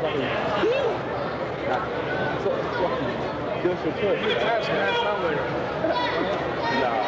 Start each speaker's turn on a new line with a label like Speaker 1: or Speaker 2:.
Speaker 1: fucking. Nah, so fucking. Just a touch. Nah.